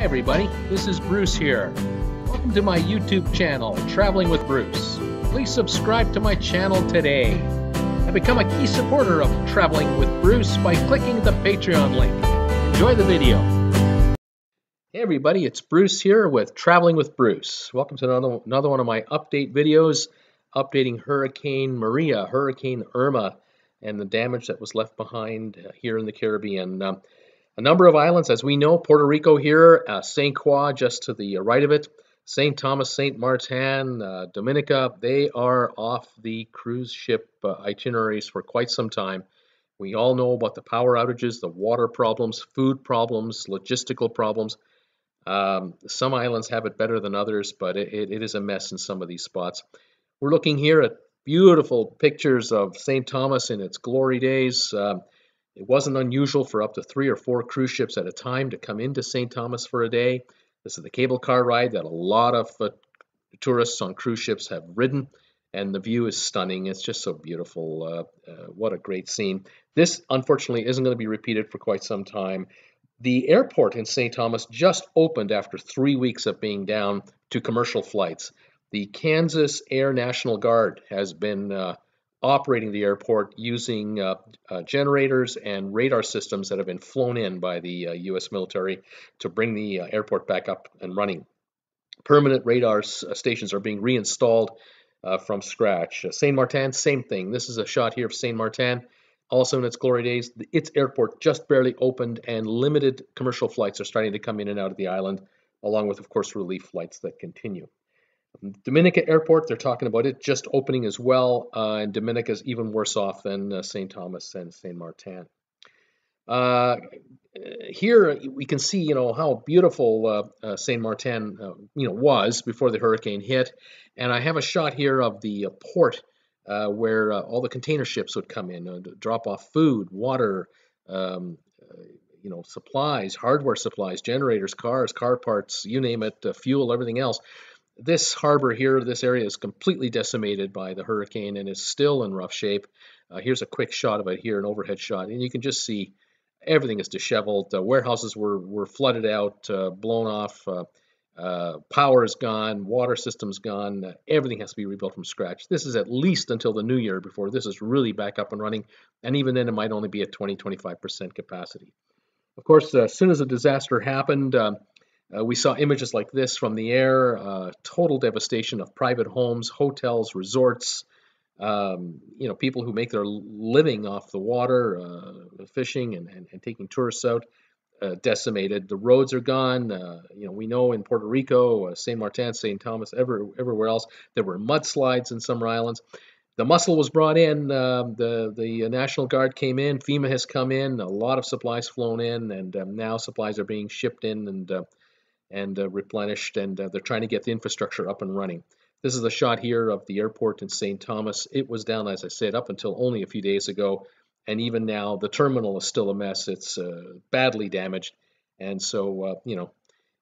Hi everybody, this is Bruce here. Welcome to my YouTube channel, Traveling with Bruce. Please subscribe to my channel today and become a key supporter of Traveling with Bruce by clicking the Patreon link. Enjoy the video. Hey everybody, it's Bruce here with Traveling with Bruce. Welcome to another, another one of my update videos updating Hurricane Maria, Hurricane Irma, and the damage that was left behind uh, here in the Caribbean. Um, a number of islands, as we know, Puerto Rico here, uh, St. Croix just to the right of it, St. Thomas, St. Martin, uh, Dominica, they are off the cruise ship uh, itineraries for quite some time. We all know about the power outages, the water problems, food problems, logistical problems. Um, some islands have it better than others, but it, it is a mess in some of these spots. We're looking here at beautiful pictures of St. Thomas in its glory days. Um, it wasn't unusual for up to three or four cruise ships at a time to come into St. Thomas for a day. This is the cable car ride that a lot of uh, tourists on cruise ships have ridden, and the view is stunning. It's just so beautiful. Uh, uh, what a great scene. This, unfortunately, isn't going to be repeated for quite some time. The airport in St. Thomas just opened after three weeks of being down to commercial flights. The Kansas Air National Guard has been uh, operating the airport using uh, uh, generators and radar systems that have been flown in by the U.S. Uh, military to bring the uh, airport back up and running. Permanent radar uh, stations are being reinstalled from scratch. Saint Martin, same thing. This is a shot here of Saint Martin. Also in its glory days, its airport just barely opened and limited commercial flights are starting to come in and out of the island, along with, of course, relief flights that continue. Dominica Airport, they're talking about it just opening as well, uh, and Dominica is even worse off than uh, St. Thomas and St. Martin. Uh, here we can see, you know, how beautiful uh, uh, St. Martin, uh, you know, was before the hurricane hit, and I have a shot here of the port where all the container ships would come in, drop off food, water, um, you know, supplies, hardware supplies, generators, cars, car parts, you name it, fuel, everything else this harbor here, this area is completely decimated by the hurricane and is still in rough shape. Uh, here's a quick shot of it here, an overhead shot, and you can just see everything is disheveled. Uh, warehouses were, were flooded out, uh, blown off, uh, uh, power is gone, water system's gone, uh, everything has to be rebuilt from scratch. This is at least until the new year before this is really back up and running, and even then it might only be at 20-25% capacity. Of course, as soon as the disaster happened, um, uh, we saw images like this from the air, uh, total devastation of private homes, hotels, resorts, um, you know, people who make their living off the water, uh, fishing and, and, and, taking tourists out, uh, decimated. The roads are gone. Uh, you know, we know in Puerto Rico, uh, St. Martin, St. Thomas, ever, everywhere else, there were mudslides in some islands. The muscle was brought in. Um, the the National Guard came in. FEMA has come in. A lot of supplies flown in, and um, now supplies are being shipped in and and uh, replenished, and uh, they're trying to get the infrastructure up and running. This is a shot here of the airport in St. Thomas. It was down, as I said, up until only a few days ago, and even now the terminal is still a mess. It's uh, badly damaged, and so uh, you know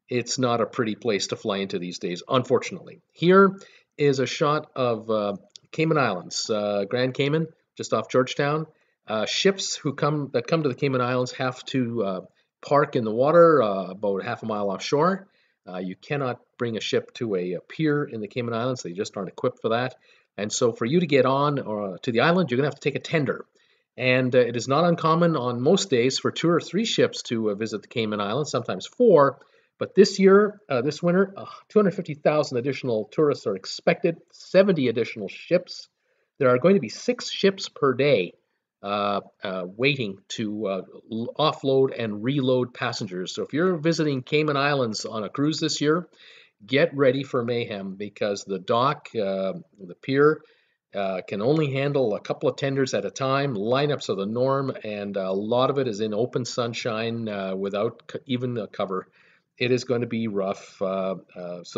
it's not a pretty place to fly into these days, unfortunately. Here is a shot of uh, Cayman Islands, uh, Grand Cayman, just off Georgetown. ships who come that come to the Cayman Islands have to park in the water uh, about half a mile offshore. Uh, you cannot bring a ship to a, a, pier in the Cayman Islands. They just aren't equipped for that. And so for you to get on or uh, to the island, you're going to have to take a tender. And uh, it is not uncommon on most days for two or three ships to uh, visit the Cayman Islands, sometimes four. But this year, uh, this winter, 250,000 additional tourists are expected, 70 additional ships. There are going to be six ships per day uh, uh, waiting to uh, offload and reload passengers. So if you're visiting Cayman Islands on a cruise this year, get ready for mayhem because the dock, uh, the pier, can only handle a couple of tenders at a time. Lineups are the norm, and a lot of it is in open sunshine without even a cover. It is going to be rough. so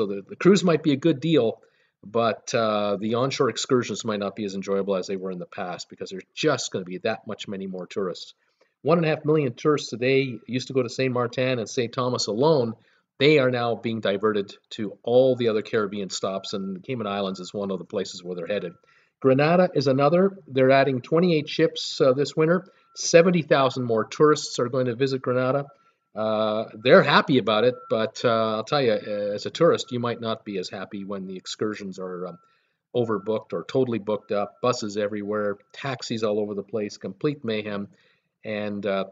the, the cruise might be a good deal, but uh, the onshore excursions might not be as enjoyable as they were in the past because there's just going to be that much many more tourists. One and a half million tourists today used to go to St. Martin and St. Thomas alone. They are now being diverted to all the other Caribbean stops, and the Cayman Islands is one of the places where they're headed. Grenada is another. They're adding 28 ships uh, this winter. 70,000 more tourists are going to visit Grenada. Uh, they're happy about it, but uh, I'll tell you, as a tourist, you might not be as happy when the excursions are um, overbooked or totally booked up, buses everywhere, taxis all over the place, complete mayhem, and uh,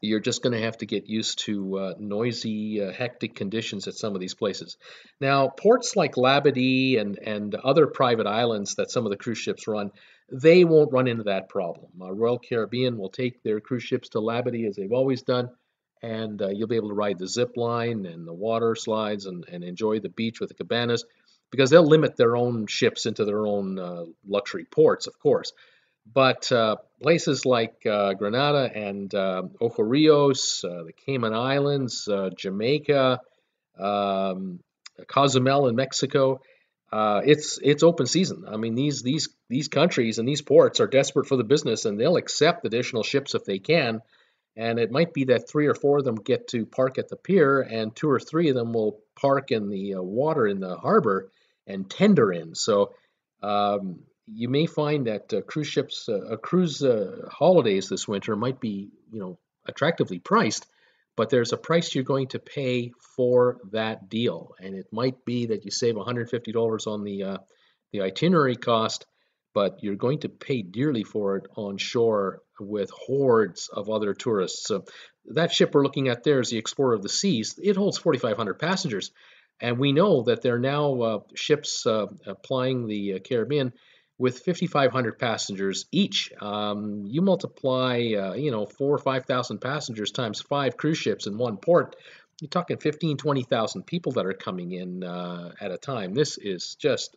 you're just going to have to get used to uh, noisy, uh, hectic conditions at some of these places. Now, ports like Labadee and, and other private islands that some of the cruise ships run, they won't run into that problem. Uh, Royal Caribbean will take their cruise ships to Labadee as they've always done, and uh, you'll be able to ride the zip line and the water slides and, and enjoy the beach with the cabanas because they'll limit their own ships into their own uh, luxury ports, of course. But uh, places like uh, Grenada and uh, Ocho Rios, uh, the Cayman Islands, Jamaica, um, Cozumel in Mexico, it's it's open season. I mean, these these these countries and these ports are desperate for the business, and they'll accept additional ships if they can. And it might be that three or four of them get to park at the pier, and two or three of them will park in the water in the harbor and tender in. So um, you may find that uh, cruise ships, uh, cruise uh, holidays this winter might be, you know, attractively priced, but there's a price you're going to pay for that deal, and it might be that you save $150 on the uh, the itinerary cost, but you're going to pay dearly for it on shore with hordes of other tourists. So that ship we're looking at there is the Explorer of the Seas. It holds 4,500 passengers, and we know that there are now uh, ships uh, plying the Caribbean with 5,500 passengers each. Um, you multiply, uh, you know, four or 5,000 passengers times five cruise ships in one port. You're talking 15, 20,000 people that are coming in uh, at a time. This is just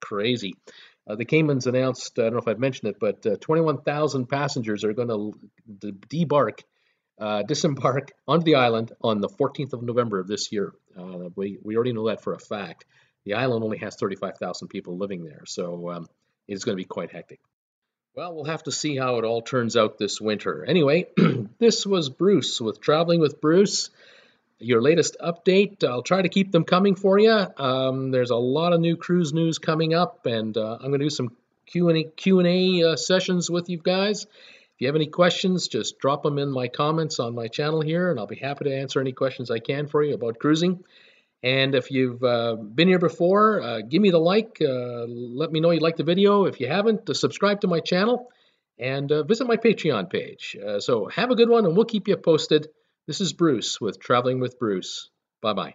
crazy. Uh, the Caymans announced, I don't know if I've mentioned it, but uh, 21,000 passengers are going to debark, uh, disembark onto the island on the 14th of November of this year. Uh, we, we already know that for a fact. The island only has 35,000 people living there. So um, is going to be quite hectic. Well, we'll have to see how it all turns out this winter. Anyway, this was Bruce with Traveling with Bruce. Your latest update. I'll try to keep them coming for you. Um, there's a lot of new cruise news coming up, and uh, I'm going to do some Q&A, uh, sessions with you guys. If you have any questions, just drop them in my comments on my channel here, and I'll be happy to answer any questions I can for you about cruising. And if you've uh, been here before, uh, give me the like. Uh, let me know you like the video. If you haven't, uh, subscribe to my channel and visit my Patreon page. So have a good one, and we'll keep you posted. This is Bruce with Traveling with Bruce. Bye bye.